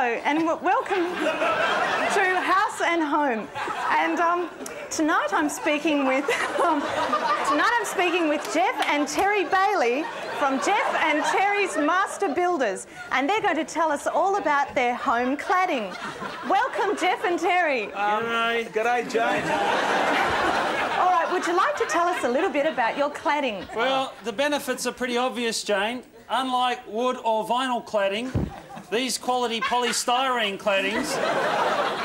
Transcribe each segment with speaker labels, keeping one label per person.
Speaker 1: Hello, and w- welcome to House and Home. And um, tonight I'm speaking with um, tonight I'm speaking with Geoff and Terry Bailey from Geoff and Terry's Master Builders, and they're going to tell us all about their home cladding. Welcome, Geoff and Terry.
Speaker 2: G'day.
Speaker 3: G'day, Jane.
Speaker 1: All right, would you like to tell us a little bit about your cladding?
Speaker 2: Well, the benefits are pretty obvious, Jane. Unlike wood or vinyl cladding, these quality polystyrene claddings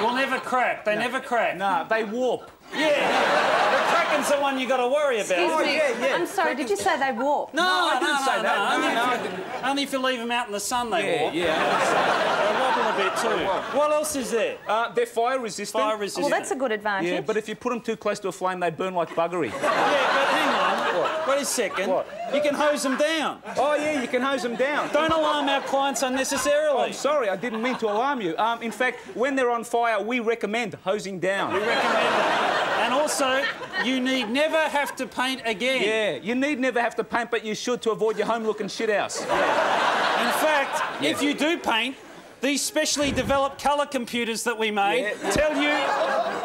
Speaker 2: will never crack. They never crack.
Speaker 3: No, they warp.
Speaker 2: Yeah, the cracking's the one you got to worry about.
Speaker 1: Excuse me.
Speaker 3: yeah, yeah.
Speaker 1: I'm sorry, did you say they warp?
Speaker 2: No,
Speaker 3: I didn't
Speaker 2: no,
Speaker 3: say
Speaker 2: no,
Speaker 3: that.
Speaker 2: no,
Speaker 3: No,
Speaker 2: Only,
Speaker 3: no,
Speaker 2: if you, only if you leave them out in the sun, they
Speaker 3: Yeah,
Speaker 2: walk.
Speaker 3: yeah.
Speaker 2: They wobble a bit too. What else is there?
Speaker 3: Uh, they're fire resistant.
Speaker 2: Fire resistant.
Speaker 1: Well, that's a good advantage.
Speaker 3: Yeah, but if you put them too close to a flame, they burn like buggery.
Speaker 2: Yeah, but hang on. Wait a second.
Speaker 3: What?
Speaker 2: You can hose them down.
Speaker 3: oh, yeah, you can hose them down.
Speaker 2: Don't alarm our clients unnecessarily.
Speaker 3: I'm sorry, I didn't mean to alarm you. Um, in fact, when they're on fire, we recommend hosing down.
Speaker 2: We recommend it. And also, you need never have to paint again.
Speaker 3: Yeah, you need never have to paint, but you should to avoid your home looking shit house.
Speaker 2: In fact, if you do paint, these specially developed colour computers that we made
Speaker 3: Yeah, yeah.
Speaker 2: tell you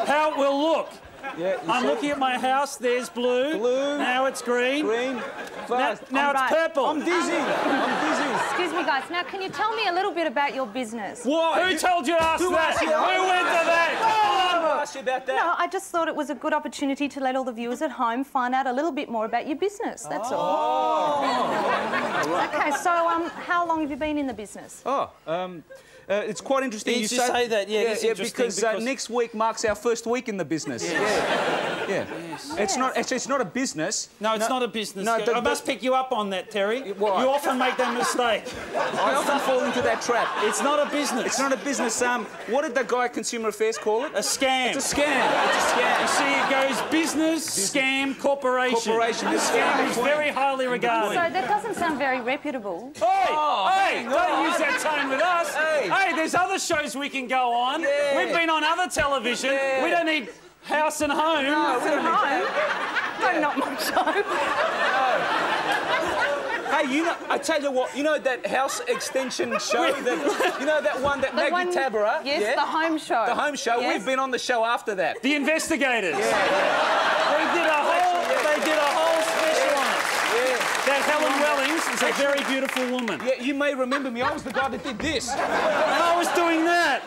Speaker 2: how it will look.
Speaker 3: Yeah,
Speaker 2: I'm
Speaker 3: see?
Speaker 2: looking at my house, there's blue.
Speaker 3: Blue.
Speaker 2: Now it's green.
Speaker 3: Green,
Speaker 2: Now,
Speaker 3: fast.
Speaker 2: now it's
Speaker 1: right.
Speaker 2: purple.
Speaker 3: I'm dizzy. I'm dizzy.
Speaker 1: Excuse me, guys. Now, can you tell me a little bit about your business?
Speaker 3: What?
Speaker 2: Who told you to ask
Speaker 3: Who
Speaker 2: that?
Speaker 3: asked you?
Speaker 2: Who went to that?
Speaker 3: I'll ask you about that.
Speaker 1: No, I just thought it was a good opportunity to let all the viewers at home find out a little bit more about your business. That's all. Okay, so um, how long have you been in the business?
Speaker 3: Oh, um, uh, it's quite interesting
Speaker 2: Did you say that? Yeah, it's interesting
Speaker 3: because, Uh, next week marks our first week in the business. Yeah, yeah. It's not actually it's not a business.
Speaker 2: No, it's not a business.
Speaker 3: No, the-
Speaker 2: I must pick you up on that, Terry.
Speaker 3: Why?
Speaker 2: You often make that mistake.
Speaker 3: I often fall into that trap.
Speaker 2: It's not a business.
Speaker 3: It's not a business. Um, what did the guy at Consumer Affairs call it?
Speaker 2: a scam.
Speaker 3: It's a scam. It's a scam.
Speaker 2: You
Speaker 3: scam.
Speaker 2: see, it goes business, scam, corporation.
Speaker 3: Corporation. This
Speaker 2: Scam is very highly regarded.
Speaker 1: So that doesn't sound very reputable.
Speaker 2: Hey, hey, don't
Speaker 3: on.
Speaker 2: use that tone with us.
Speaker 3: Hey.
Speaker 2: There's other shows we can go on.
Speaker 3: Yeah.
Speaker 2: We've been on other television.
Speaker 3: Yeah.
Speaker 2: We don't need House and Home.
Speaker 3: No, we don't need
Speaker 1: No, no, not much so.
Speaker 3: Hey, you know, I tell you what, you know that house extension show that, you know that one that
Speaker 1: The
Speaker 3: Maggie
Speaker 1: one-
Speaker 3: Tabberer,
Speaker 1: Yes,
Speaker 3: yeah?
Speaker 1: the home show.
Speaker 3: the home show.
Speaker 1: Yes.
Speaker 3: We've been on the show after that.
Speaker 2: The investigators.
Speaker 3: Yeah, yeah,
Speaker 2: They did a whole. They did a whole special on it.
Speaker 3: yeah.
Speaker 2: That Helen Wellings is a very beautiful woman,
Speaker 3: Yeah, you may remember me. I was the guy that did this.
Speaker 2: and I was doing that.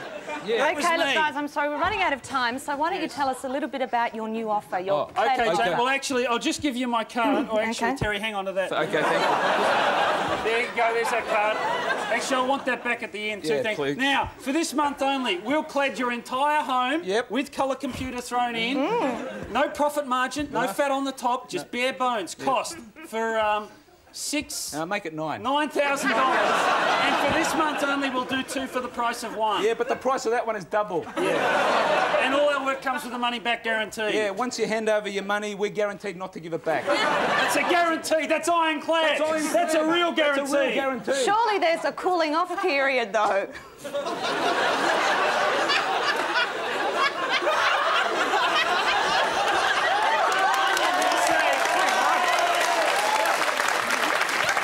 Speaker 3: Yeah.
Speaker 1: Okay, look,
Speaker 2: me.
Speaker 1: guys, I'm sorry, we're running out of time, so why don't you tell us a little bit about your new offer, your
Speaker 3: Oh,
Speaker 1: cladding
Speaker 2: Okay. Jane. Well, actually, I'll just give you my card. Or actually,
Speaker 1: Okay.
Speaker 2: Terry, hang on to that.
Speaker 3: Okay, thank you.
Speaker 2: There you go, there's that card. Actually, I want that back at the end too.
Speaker 3: Yeah,
Speaker 2: thank
Speaker 3: please.
Speaker 2: Now, for this month only, we'll clad your entire home
Speaker 3: Yep.
Speaker 2: with colour computer thrown in. No profit margin, no fat on the top, just bare bones. Cost for um, six.
Speaker 3: Now make it nine.
Speaker 2: Nine thousand dollars, and for this month only, we'll do two for the price of one.
Speaker 3: Yeah, but the price of that one is double. Yeah.
Speaker 2: And all our work comes with a money back guarantee.
Speaker 3: Yeah, once you hand over your money, we're guaranteed not to give it back.
Speaker 2: That's a guarantee. That's ironclad.
Speaker 3: That's ironclad.
Speaker 2: That's a real guarantee.
Speaker 3: That's a real guarantee.
Speaker 1: Surely there's a cooling off period, though.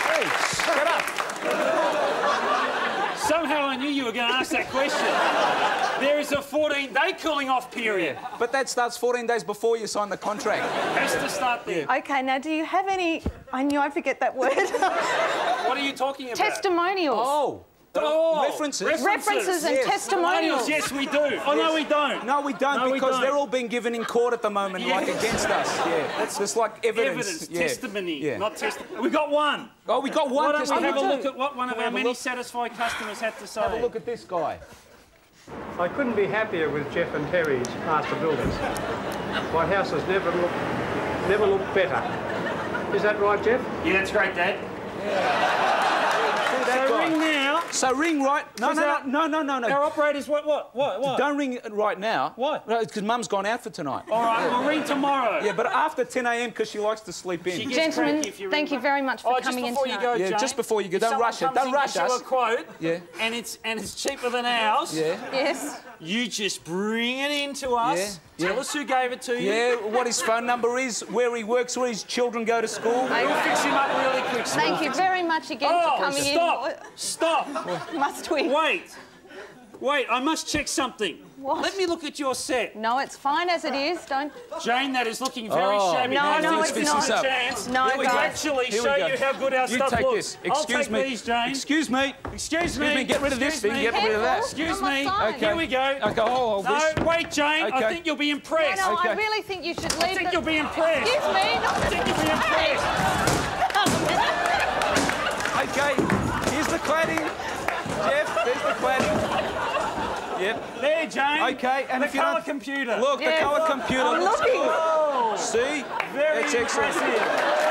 Speaker 3: Hey, shut up.
Speaker 2: Somehow I knew you were going to ask that question. There is a 14-day cooling off period.
Speaker 3: But that starts 14 days before you sign the contract.
Speaker 2: Has to start there.
Speaker 1: Okay, now do you have any? I knew I'd forget that word.
Speaker 2: What are you talking about?
Speaker 1: Testimonials.
Speaker 3: Oh.
Speaker 2: Oh,
Speaker 3: References.
Speaker 1: References and
Speaker 3: yes.
Speaker 1: testimonials.
Speaker 2: Yes, we do. Oh, no, we don't.
Speaker 3: No, we don't
Speaker 2: No, we
Speaker 3: because
Speaker 2: don't.
Speaker 3: they're all being given in court at the moment, like against us. Yeah, that's just like evidence.
Speaker 2: Evidence,
Speaker 3: yeah.
Speaker 2: testimony,
Speaker 3: Yeah.
Speaker 2: not testimony. We got one.
Speaker 3: Oh, we got one.
Speaker 2: Why don't we have a look at what one of
Speaker 3: Can we
Speaker 2: our many
Speaker 3: look?
Speaker 2: satisfied customers had to say?
Speaker 3: Have a look at this guy.
Speaker 4: I couldn't be happier with Geoff and Terry's Master Builders. My house has never looked, never looked better. Is that right, Geoff?
Speaker 2: Yeah, that's great, Dad.
Speaker 3: See that
Speaker 2: So
Speaker 3: guy?
Speaker 2: ring now.
Speaker 3: So ring right. No, no,
Speaker 2: that-
Speaker 3: no, no, no, no,
Speaker 2: Our operators, what, what, what, what?
Speaker 3: Don't ring right now.
Speaker 2: Why?
Speaker 3: No, because Mum's gone out for tonight.
Speaker 2: All right, we'll ring tomorrow.
Speaker 3: Yeah, but after 10 a.m. because she likes to sleep in.
Speaker 2: She
Speaker 1: Gentlemen,
Speaker 2: if you
Speaker 1: thank you very much for
Speaker 2: Oh, just
Speaker 1: coming in
Speaker 2: before you go,
Speaker 3: Yeah,
Speaker 2: Jane,
Speaker 3: just before you go. Don't rush it. Don't rush
Speaker 2: gives you
Speaker 3: us.
Speaker 2: a quote,
Speaker 3: Yeah.
Speaker 2: and it's and it's cheaper than ours.
Speaker 3: Yeah.
Speaker 1: Yes.
Speaker 2: You just bring it in to us.
Speaker 3: Yeah,
Speaker 2: Tell
Speaker 3: yeah.
Speaker 2: us who gave it to you.
Speaker 3: Yeah, what his phone number is, where he works, where his children go to school.
Speaker 2: We'll fix him up really quick.
Speaker 1: Thank you very much again
Speaker 2: Oh,
Speaker 1: for coming
Speaker 2: stop! Stop!
Speaker 1: in. Must we?
Speaker 2: Wait. Wait, I must check something.
Speaker 1: What?
Speaker 2: Let me look at your set.
Speaker 1: No, it's fine as it is. Don't.
Speaker 2: Jane, that is looking very
Speaker 3: Oh.
Speaker 2: shabby.
Speaker 1: No,
Speaker 2: Now,
Speaker 1: no, it's not.
Speaker 2: up. Chance
Speaker 1: No,
Speaker 2: Here we
Speaker 1: guys.
Speaker 2: go. actually
Speaker 3: Here we
Speaker 2: show
Speaker 3: go.
Speaker 2: you how good our
Speaker 3: you
Speaker 2: stuff
Speaker 3: take
Speaker 2: looks.
Speaker 3: this.
Speaker 2: I'll
Speaker 3: Excuse
Speaker 2: take
Speaker 3: me.
Speaker 2: these, Jane.
Speaker 3: Excuse me.
Speaker 2: Excuse me.
Speaker 3: Excuse me. Get rid of this
Speaker 2: Excuse
Speaker 3: thing.
Speaker 2: me.
Speaker 3: Get rid of that.
Speaker 2: Excuse me.
Speaker 3: Okay.
Speaker 2: Here we go.
Speaker 3: Okay, I'll hold
Speaker 2: No, wait, Jane. I think you'll be impressed.
Speaker 1: no, I
Speaker 3: Okay.
Speaker 1: really think you should leave.
Speaker 2: I think
Speaker 1: the-
Speaker 2: you'll be impressed.
Speaker 1: Excuse me. Not
Speaker 2: I think you'll be impressed.
Speaker 3: Okay, here's the cladding. Geoff, there's the cladding. Yep.
Speaker 2: There, Jane.
Speaker 3: Okay, and
Speaker 2: the
Speaker 3: if you
Speaker 2: colour
Speaker 3: don't-
Speaker 2: computer.
Speaker 3: Look,
Speaker 1: Yeah,
Speaker 3: the colour
Speaker 1: look,
Speaker 3: computer
Speaker 1: I'm
Speaker 3: looks
Speaker 1: looking.
Speaker 3: good. See?
Speaker 2: Very
Speaker 3: That's excellent.
Speaker 2: impressive.